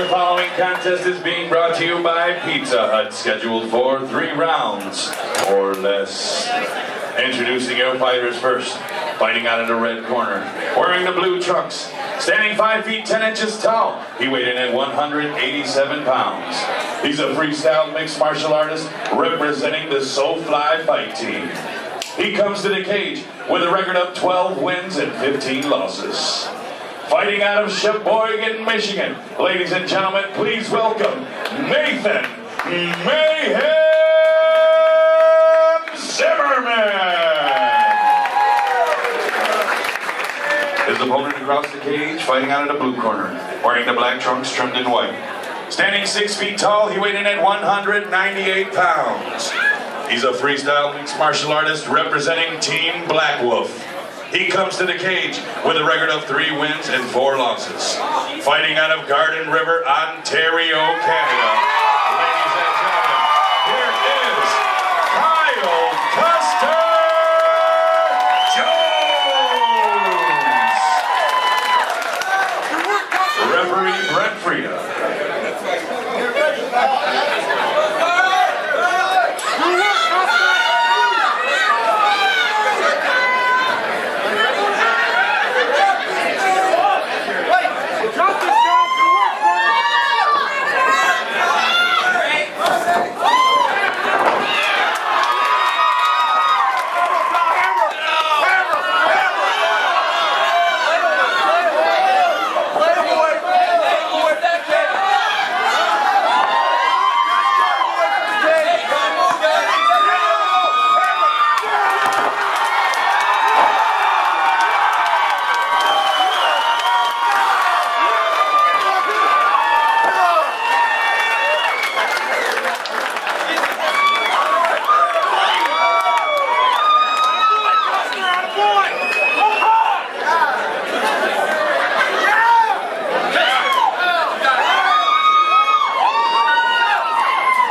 The following contest is being brought to you by Pizza Hut, scheduled for three rounds or less. Introducing your fighters first, fighting out of the red corner, wearing the blue trunks, standing 5 feet 10 inches tall. He weighed in at 187 pounds. He's a freestyle mixed martial artist representing the SoFly fight team. He comes to the cage with a record of 12 wins and 15 losses. Fighting out of Cheboygan, Michigan, ladies and gentlemen, please welcome Nathan Mayhem His opponent across the cage, fighting out of the blue corner, wearing the black trunks trimmed in white. Standing six feet tall, he weighed in at 198 pounds. He's a freestyle mixed martial artist representing Team Black Wolf. He comes to the cage with a record of three wins and four losses. Fighting out of Garden River, Ontario, Canada.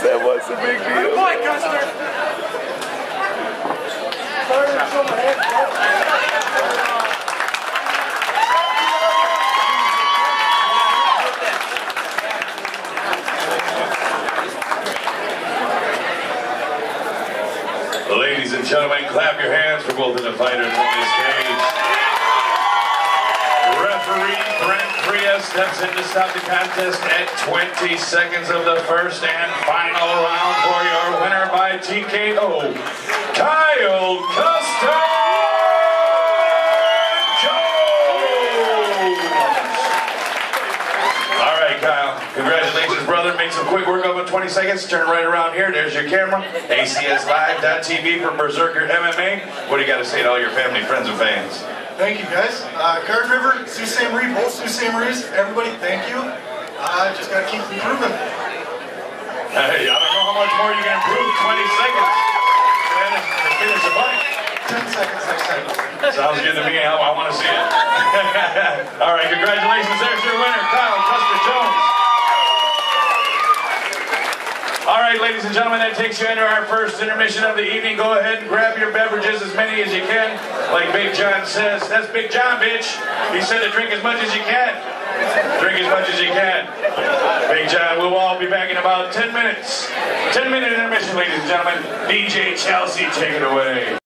said, what's the big deal? Boy, Custer! Ladies and gentlemen, clap your hands for both of the fighters in this cage. Referee Brent Priya steps in to stop the contest at 20 seconds of the first and final round for your winner by TKO, Kyle Custer All right, Kyle. Congratulations, brother. Make some quick work of in 20 seconds. Turn right around here. There's your camera. ACSLive.tv for Berzerker MMA. What do you got to say to all your family, friends, and fans? Thank you, guys. Uh, Garden River, Sault Ste. Marie, both Sault Ste. Marie's. Everybody, thank you. Uh, just gotta keep improving. Hey, I don't know how much more you can improve. 20 seconds. Man, to finish the fight. 10 seconds next time. Sounds good to me. I, I want to see it. all right, congratulations. There's your winner, Kyle Custer Jones. All right, ladies and gentlemen, that takes you into our first intermission of the evening. Go ahead and grab your beverages, as many as you can. Like Big John says, that's Big John, bitch. He said to drink as much as you can. Drink as much as you can. Big John, we'll all be back in about 10 minutes. 10 minute intermission, ladies and gentlemen. DJ Chelsea, take it away.